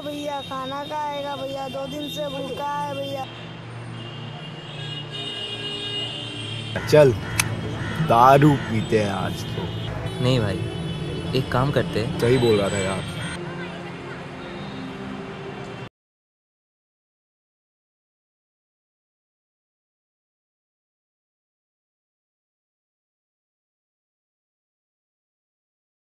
भैया खाना खाएगा भैया दो दिन से भूखा है भैया। चल दारू पीते हैं आज तो। नहीं भाई एक काम करते सही बोल रहा था यार।